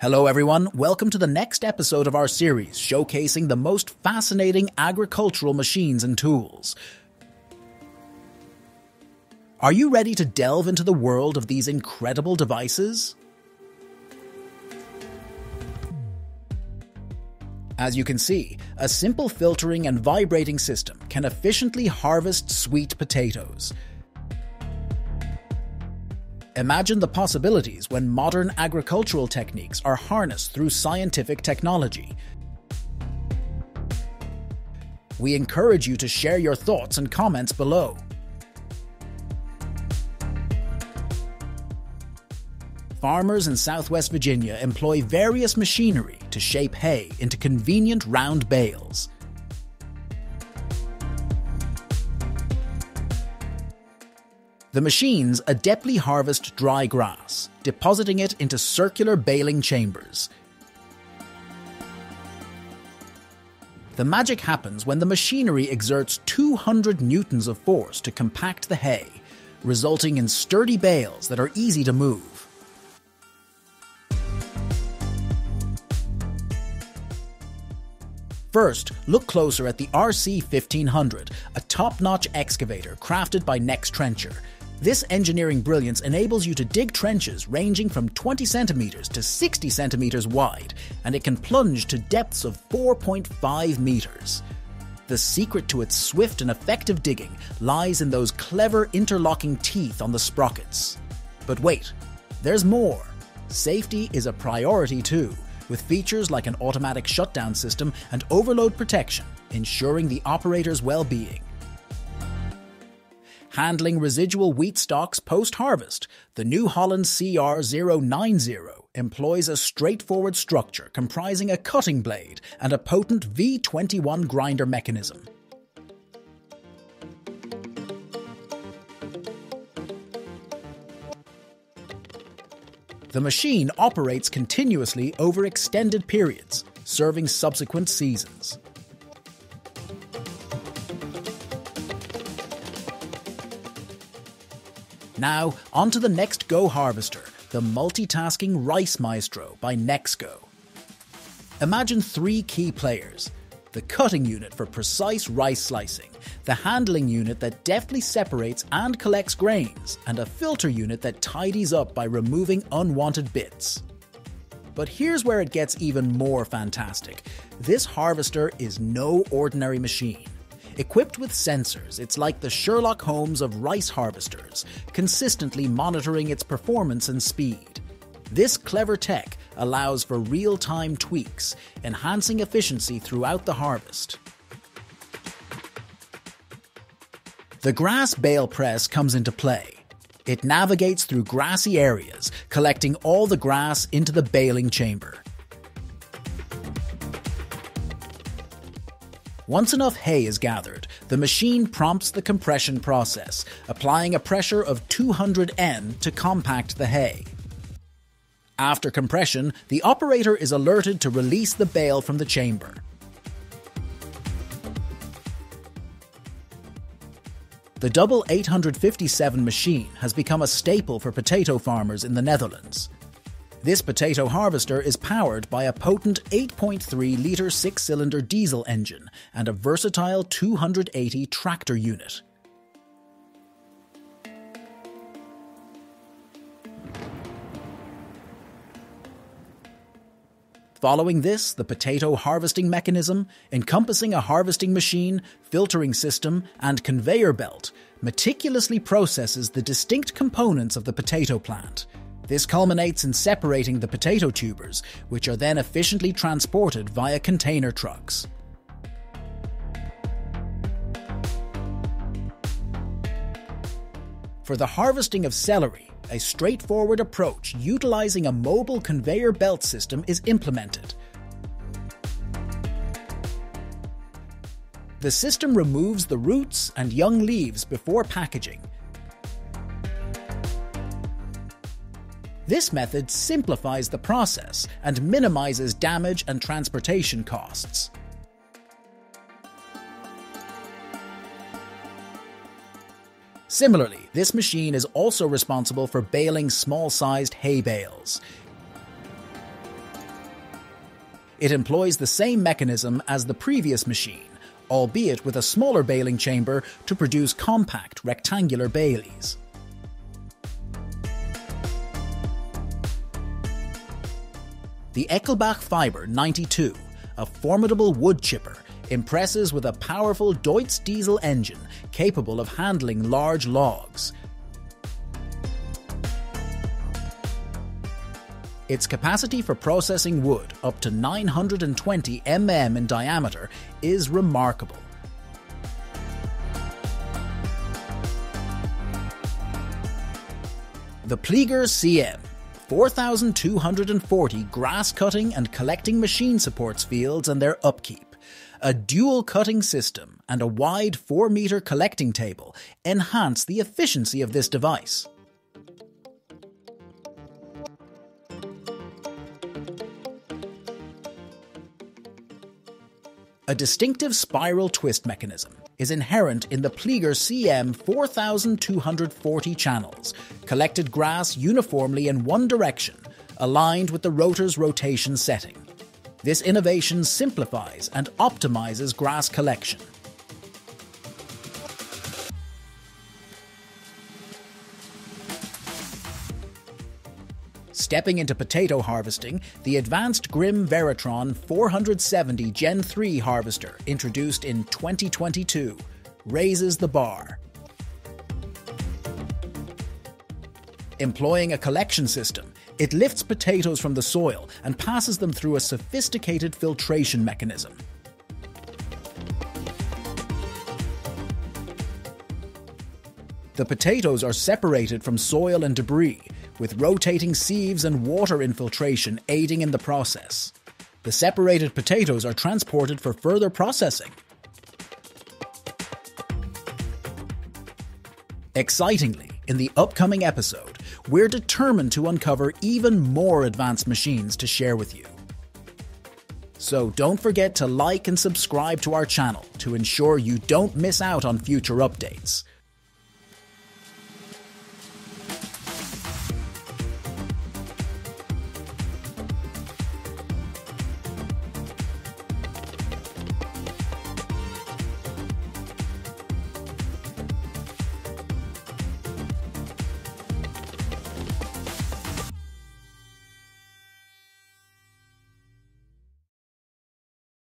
Hello, everyone. Welcome to the next episode of our series showcasing the most fascinating agricultural machines and tools. Are you ready to delve into the world of these incredible devices? As you can see, a simple filtering and vibrating system can efficiently harvest sweet potatoes. Imagine the possibilities when modern agricultural techniques are harnessed through scientific technology. We encourage you to share your thoughts and comments below. Farmers in southwest Virginia employ various machinery to shape hay into convenient round bales. The machines adeptly harvest dry grass, depositing it into circular baling chambers. The magic happens when the machinery exerts 200 newtons of force to compact the hay, resulting in sturdy bales that are easy to move. First, look closer at the RC 1500, a top notch excavator crafted by Next Trencher this engineering brilliance enables you to dig trenches ranging from 20 centimeters to 60 centimeters wide, and it can plunge to depths of 4.5 meters. The secret to its swift and effective digging lies in those clever interlocking teeth on the sprockets. But wait, there's more. Safety is a priority too, with features like an automatic shutdown system and overload protection, ensuring the operator's well being handling residual wheat stalks post harvest, the New Holland CR090 employs a straightforward structure comprising a cutting blade and a potent V21 grinder mechanism. The machine operates continuously over extended periods, serving subsequent seasons. Now, on to the next Go Harvester, the multitasking Rice Maestro by Nexco. Imagine three key players the cutting unit for precise rice slicing, the handling unit that deftly separates and collects grains, and a filter unit that tidies up by removing unwanted bits. But here's where it gets even more fantastic. This harvester is no ordinary machine. Equipped with sensors, it's like the Sherlock Holmes of rice harvesters, consistently monitoring its performance and speed. This clever tech allows for real time tweaks, enhancing efficiency throughout the harvest. The grass bale press comes into play. It navigates through grassy areas, collecting all the grass into the baling chamber. Once enough hay is gathered, the machine prompts the compression process, applying a pressure of 200 N to compact the hay. After compression, the operator is alerted to release the bale from the chamber. The double 857 machine has become a staple for potato farmers in the Netherlands. This potato harvester is powered by a potent 8.3 litre six cylinder diesel engine and a versatile 280 tractor unit. Following this, the potato harvesting mechanism, encompassing a harvesting machine, filtering system, and conveyor belt, meticulously processes the distinct components of the potato plant this culminates in separating the potato tubers, which are then efficiently transported via container trucks. For the harvesting of celery, a straightforward approach utilizing a mobile conveyor belt system is implemented. The system removes the roots and young leaves before packaging, This method simplifies the process and minimizes damage and transportation costs. Similarly, this machine is also responsible for baling small sized hay bales. It employs the same mechanism as the previous machine, albeit with a smaller baling chamber to produce compact rectangular baileys. The Eschlböck Biber 92, a formidable wood chipper, impresses with a powerful Deutz diesel engine capable of handling large logs. Its capacity for processing wood, up to 920 mm in diameter, is remarkable. The Plieger CM 4,240 grass cutting and collecting machine supports fields and their upkeep. A dual cutting system and a wide 4 metre collecting table enhance the efficiency of this device. A distinctive spiral twist mechanism is inherent in the Plieger CM 4240 channels, collected grass uniformly in one direction, aligned with the rotor's rotation setting. This innovation simplifies and optimizes grass collection. Stepping into potato harvesting, the advanced Grimme Varitron 470 Gen 3 harvester, introduced in 2022, raises the bar. Employing a collection system, it lifts potatoes from the soil and passes them through a sophisticated filtration mechanism. The potatoes are separated from soil and debris with rotating sieves and water infiltration aiding in the process. The separated potatoes are transported for further processing. Excitingly, in the upcoming episode, we're determined to uncover even more advanced machines to share with you. So don't forget to like and subscribe to our channel to ensure you don't miss out on future updates.